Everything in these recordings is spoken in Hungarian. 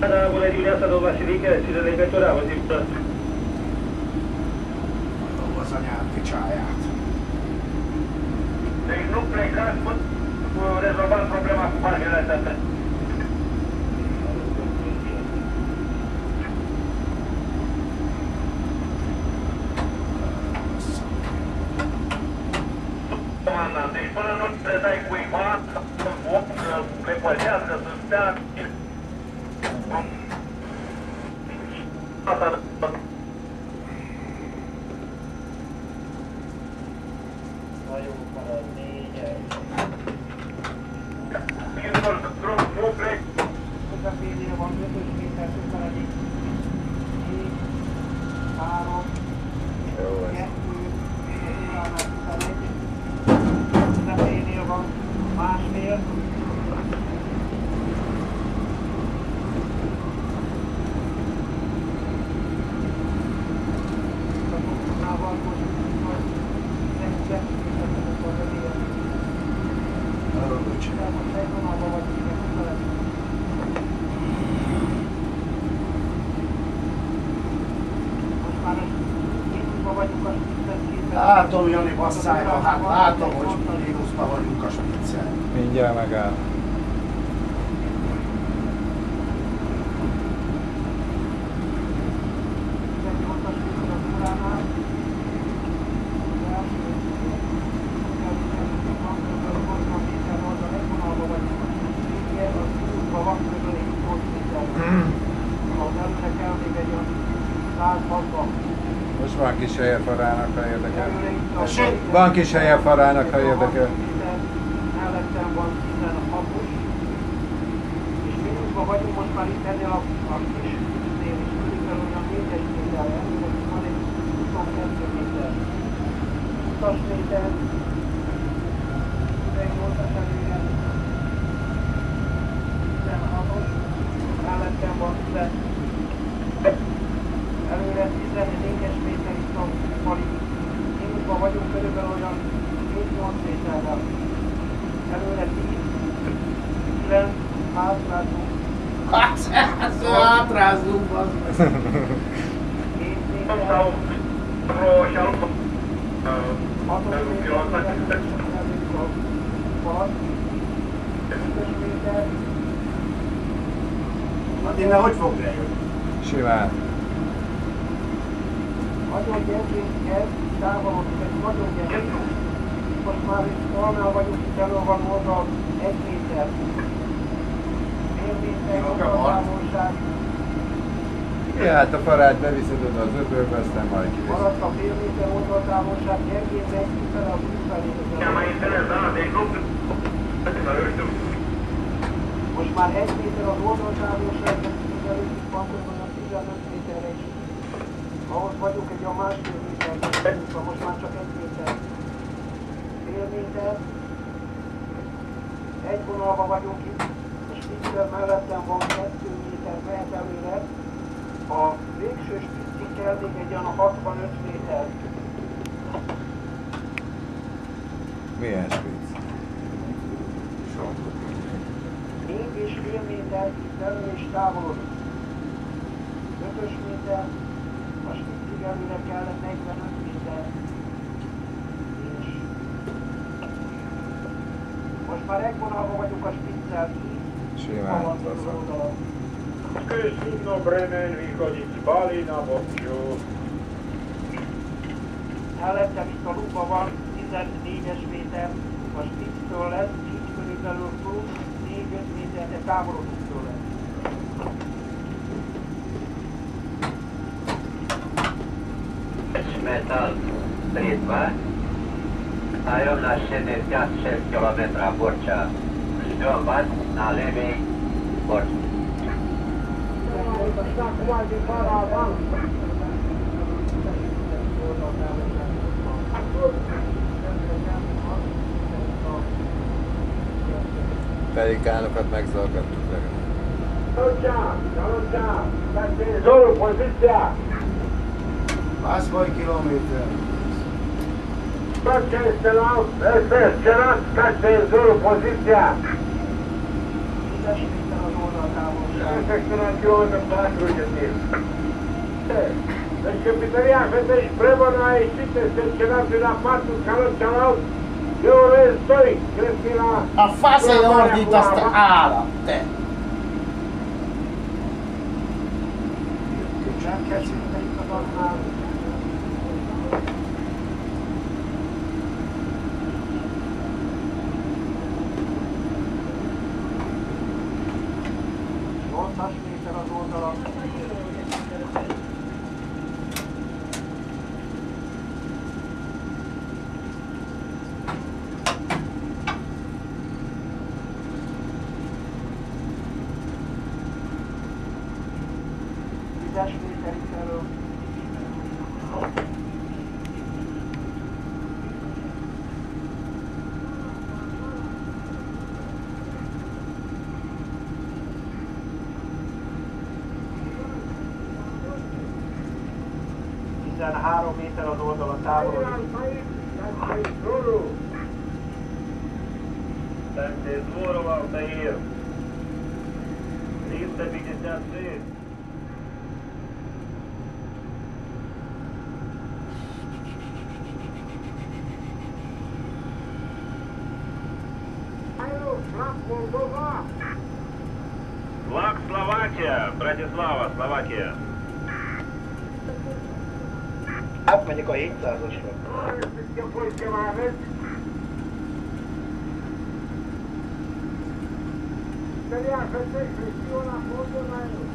Da, bună dimineața, domnul Vasilică, ține legătura, vă zic tot. Nu vă să ne aia. Deci nu plecați până rezolvați problema cu bargele astea. Deci până nu te dai cuiva, să le păzească, să stea, Uh-huh. Látom, Jani basszájra, hát látom, hogy mínuszba vagyunk a spiccel. Mindjárt megáll. Most van kis helye farának, ha érdekel. Van kis helye farának, ha érdekel. Mellettem van 16-os, és mínuszban vagyunk most már itt ennél a, a kis ügynél is, körülbelül olyan 4-es méter, előre van egy 22 méter. 20 méter, 18-as a falat, 5 méter, Hát innen hogy fog lejönni? Simán. nagyon gyengén kell, távolodik, ez nagyon gyengén. Most már itt falnál vagyunk, itt elő van oldal, egy méter. Ja, hát a farát beviszed oda az öbölbe, aztán majd kivisz. Maradt a fél méter oldaltávolság, gyengén megy kifele a víz felé. Most már egy méter az előtt itt van kb. 15 méterre is. Ahhoz vagyunk egy a másfél méter, most már csak egy méter. Fél méter. Egy vonalban vagyunk itt, spitzer mellettem van kettő méter, mehet előre. A végső spiccig kell még egy olyan 65 méter. Milyen spitz? Négy és fél méter itt elő és távolodik. Ötös méter, a spiccig előre kell 45 méter. És most már egy vonalban vagyunk a spiccel, így Simán. oldala. Skysno bremen vychodiť z Bali na Bobču. Mellettem itt a lupa van 14-es méter, a spicctől lesz, így körülbelül plusz 4-5 méter, de távolodunk tőle. metal 32 Stajom na 66 km Borča. Žďom vás na lewej bocznej. Pelikánokat megzavargattuk legalább. Zoro, pozícia! Másfaj kilométer. Točili ste nám, SSČ, každé Zoro, pozícia! Deci Capităria Fetești Prevăr a ieșit, este celălalt din afară, celălalt, celălalt, eu urez doi, cred că la... Afasă e ordinul asta, ala, te! 13 méter az oldal a távolodik. Там здесь здорово, Таир. 356. Флаг Словакия, Братислава, Словакия. Apa ni kau hitam sesuatu? Italiano, per te, pressiona a fondo, ma...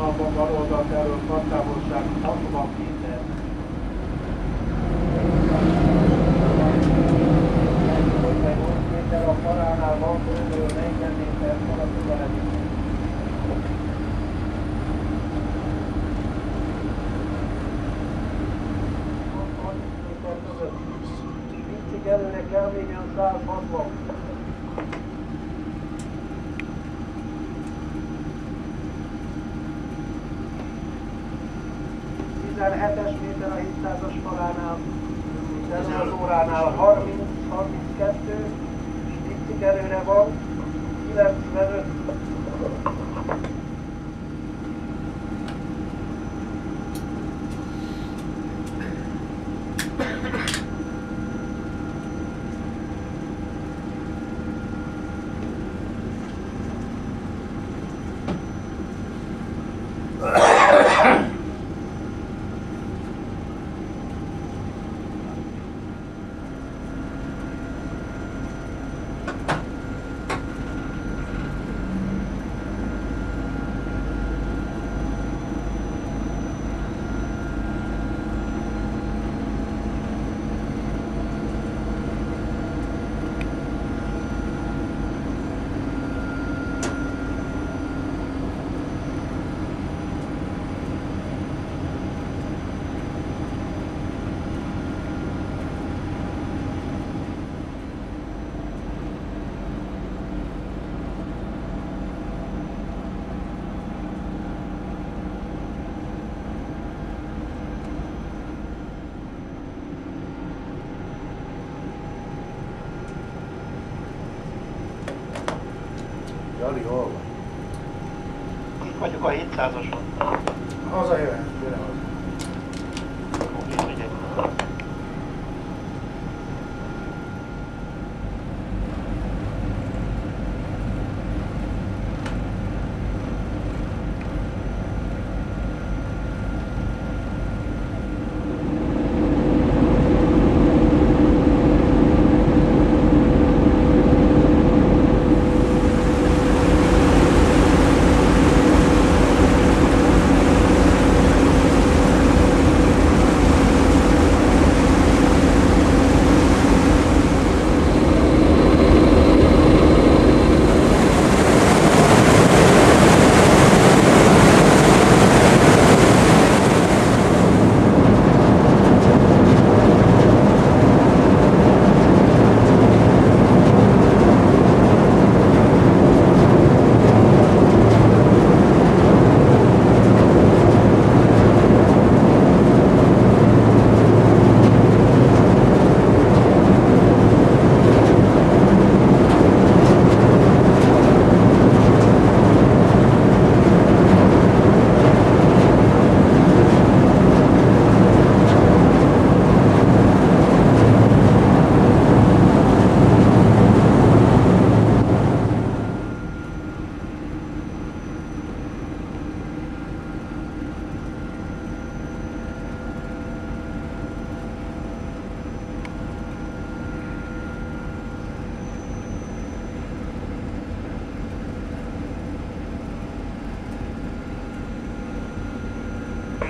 vonalban, baloldal felől parttávolság 60 méter. méter a falánál van körülbelül 40 méter maradunk a Pincig előre kell még olyan 160. 200-as falánál, ezen az óránál, a 30 Jani, hol vagy? Itt vagyok a 700-ason. Haza jöhet, gyere haza. Oké,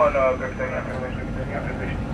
figyelj. Van a kötőnyelvű,